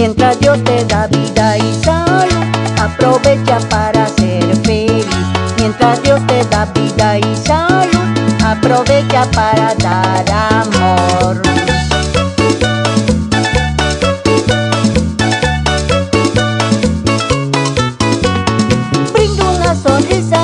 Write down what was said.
Mientras Dios te da vida y salud, aprovecha para ser feliz. Mientras Dios te da vida y salud, aprovecha para dar amor. Brinda una sonrisa